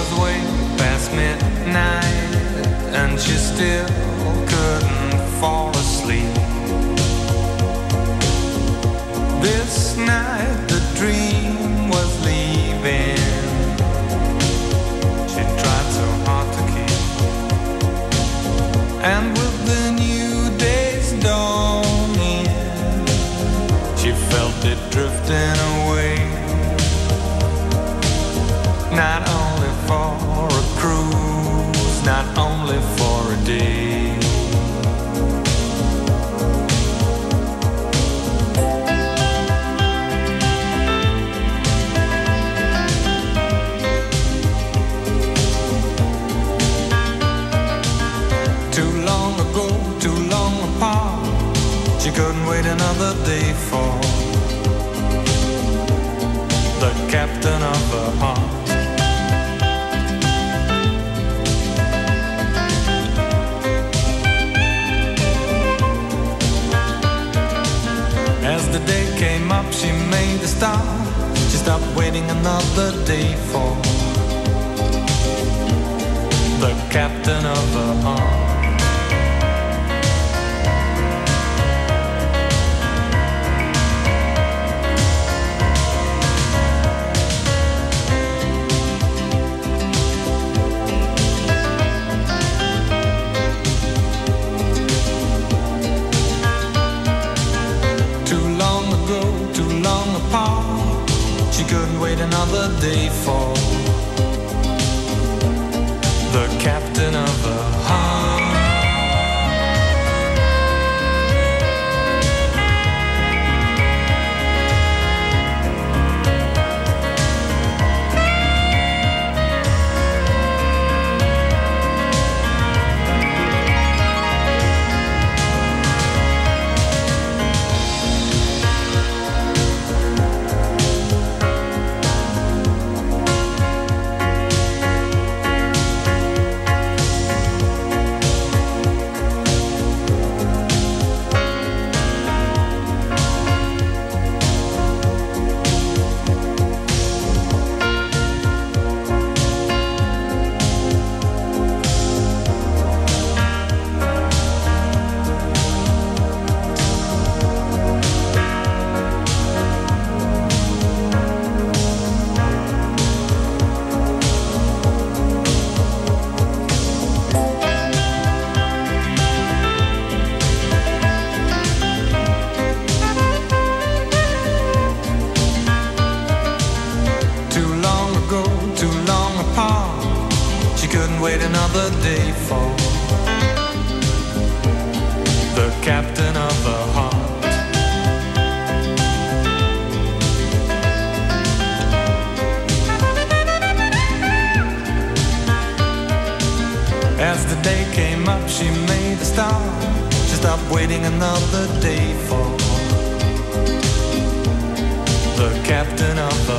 was way past midnight and she still couldn't fall asleep. This night the dream was leaving. She tried so hard to keep. And with the new day's dawning, she felt it drifting away. Not only for a day. Too long ago, too long apart. She couldn't wait another day for the captain of her heart. Came up, she made a start. She stopped waiting another day for the captain of her heart. She couldn't wait another day for She couldn't wait another day for the captain of her heart. As the day came up, she made a start. She stopped waiting another day for the captain of